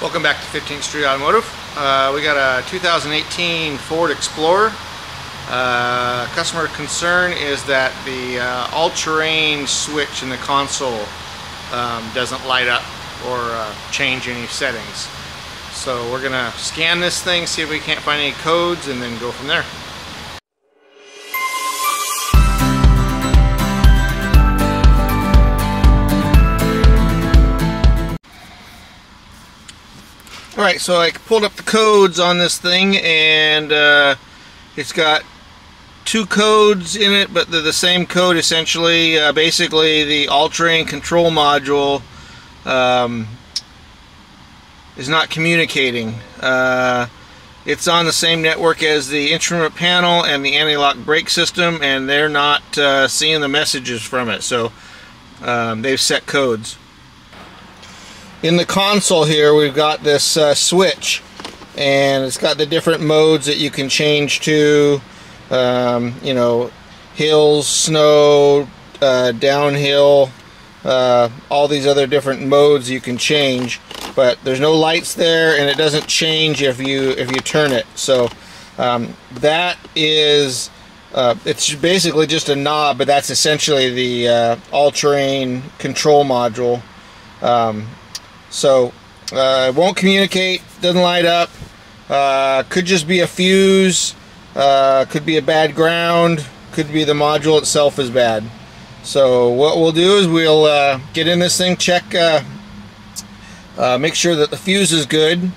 Welcome back to 15th Street Automotive. Uh, we got a 2018 Ford Explorer. Uh, customer concern is that the uh, all-terrain switch in the console um, doesn't light up or uh, change any settings. So we're gonna scan this thing, see if we can't find any codes, and then go from there. Alright, so I pulled up the codes on this thing and uh, it's got two codes in it, but they're the same code essentially. Uh, basically, the all-terrain control module um, is not communicating. Uh, it's on the same network as the instrument panel and the anti-lock brake system, and they're not uh, seeing the messages from it. So um, they've set codes in the console here we've got this uh, switch and it's got the different modes that you can change to um, you know hills snow uh, downhill uh, all these other different modes you can change but there's no lights there and it doesn't change if you if you turn it. So um, that is uh, it's basically just a knob but that's essentially the uh, all-terrain control module. Um, so uh, won't communicate, doesn't light up. Uh, could just be a fuse, uh, could be a bad ground, could be the module itself is bad. So what we'll do is we'll uh, get in this thing, check, uh, uh, make sure that the fuse is good.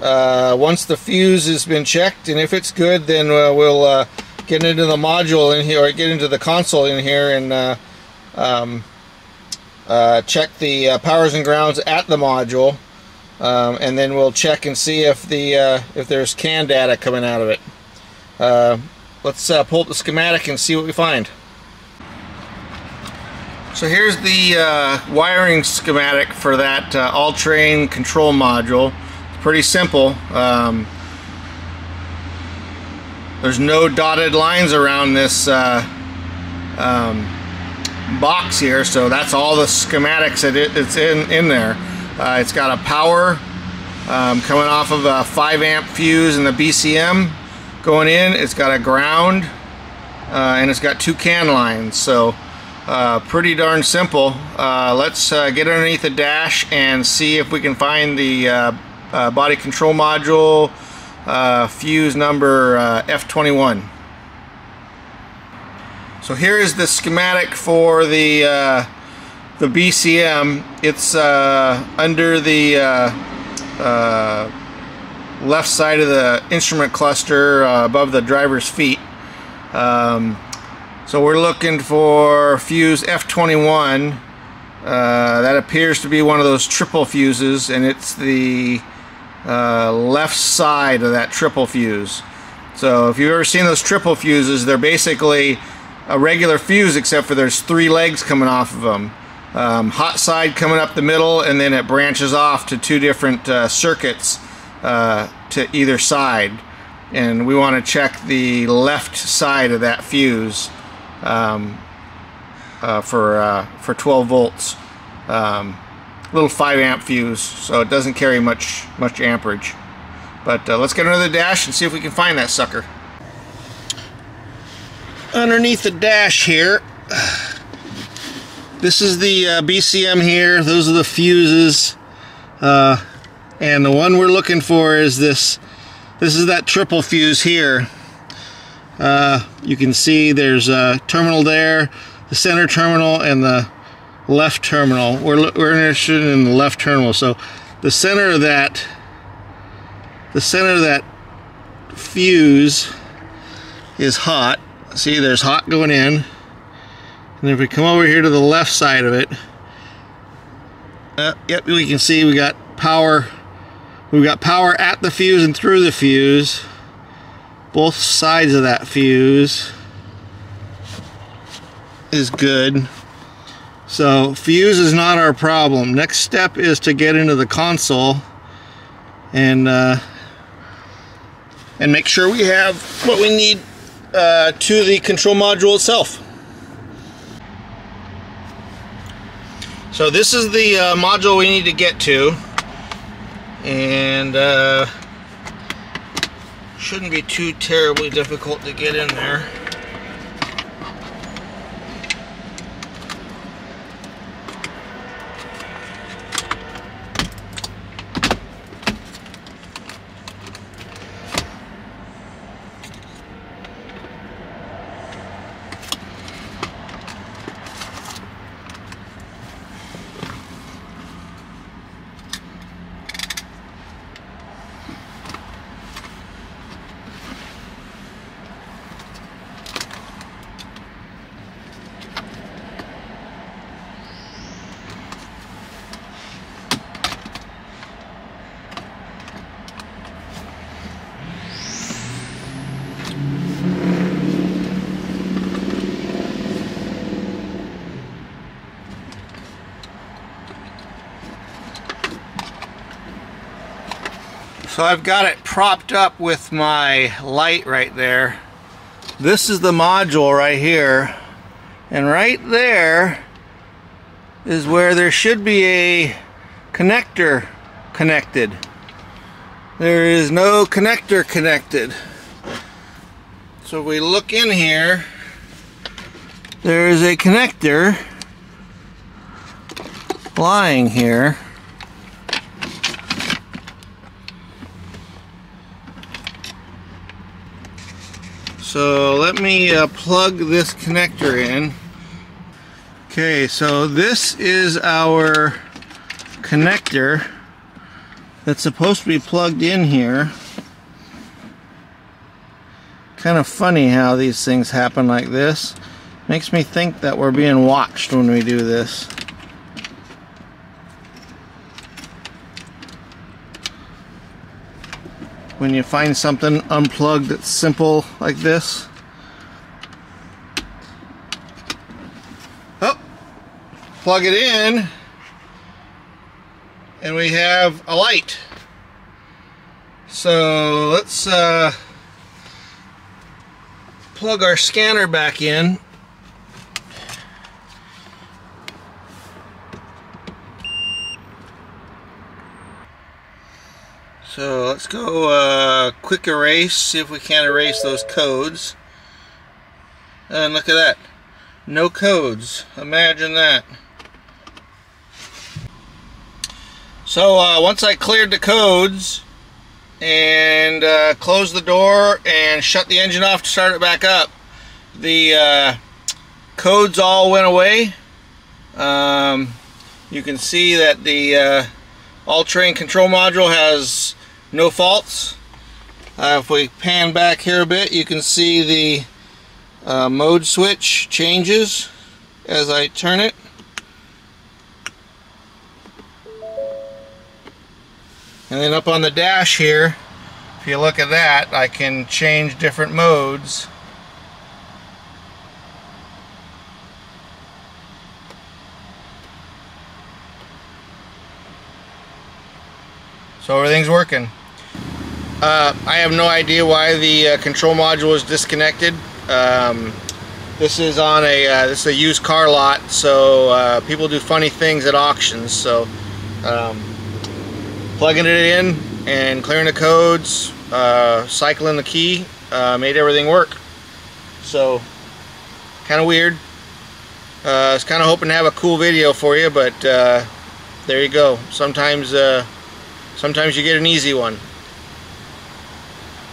once the fuse has been checked, and if it's good, then we'll get into the module in here, or get into the console in here, and um, uh, check the uh, powers and grounds at the module um, and then we'll check and see if the uh, if there's CAN data coming out of it. Uh, let's uh, pull up the schematic and see what we find. So here's the uh, wiring schematic for that all-terrain control module. It's pretty simple. Um, there's no dotted lines around this um, box here so that's all the schematics that it, it's in in there. Uh, it's got a power um, coming off of a 5 amp fuse in the BCM going in. It's got a ground uh, and it's got two CAN lines so uh, pretty darn simple. Uh, let's uh, get underneath the dash and see if we can find the uh, body control module fuse number F21 so here is the schematic for the uh, the BCM. It's uh, under the uh, uh, left side of the instrument cluster uh, above the driver's feet. Um, so we're looking for fuse F21. that appears to be one of those triple fuses and it's the left side of that triple fuse. So if you've ever seen those triple fuses, they're basically a regular fuse except for there's three legs coming off of them. Um, hot side coming up the middle and then it branches off to two different uh, circuits uh, to either side. And we want to check the left side of that fuse um, uh, for uh, for 12 volts. Um, little 5 amp fuse so it doesn't carry much much amperage. But uh, let's get the dash and see if we can find that sucker underneath the dash here. This is the uh, BCM here. Those are the fuses. Uh, and the one we're looking for is this. This is that triple fuse here. Uh, you can see there's a terminal there the center terminal and the left terminal. We're, we're interested in the left terminal. So the center of that the center of that fuse is hot see there's hot going in. And if we come over here to the left side of it uh, yep we can see we got power. We've got power at the fuse and through the fuse. Both sides of that fuse is good. So fuse is not our problem. Next step is to get into the console and uh, and make sure we have what we need uh, to the control module itself. So this is the uh, module we need to get to and uh, shouldn't be too terribly difficult to get in there. So I've got it propped up with my light right there. This is the module right here. And right there is where there should be a connector connected. There is no connector connected. So if we look in here, there is a connector lying here. So let me uh, plug this connector in. Okay, so this is our connector that's supposed to be plugged in here. Kind of funny how these things happen like this. Makes me think that we're being watched when we do this. When you find something unplugged that's simple like this. Oh, plug it in and we have a light. So let's uh, plug our scanner back in So let's go uh, quick erase, see if we can't erase those codes. And look at that. No codes. Imagine that. So uh, once I cleared the codes and uh, closed the door and shut the engine off to start it back up, the uh, codes all went away. Um, you can see that the uh, all-terrain control module has no faults. Uh, if we pan back here a bit, you can see the uh, mode switch changes as I turn it. And then up on the dash here, if you look at that, I can change different modes. So everything's working. Uh, I have no idea why the uh, control module is disconnected. Um, this is on a uh, this is a used car lot, so uh, people do funny things at auctions. So um, plugging it in and clearing the codes, uh, cycling the key, uh, made everything work. So kind of weird. I was kind of hoping to have a cool video for you, but there you go. Sometimes Sometimes you get an easy one.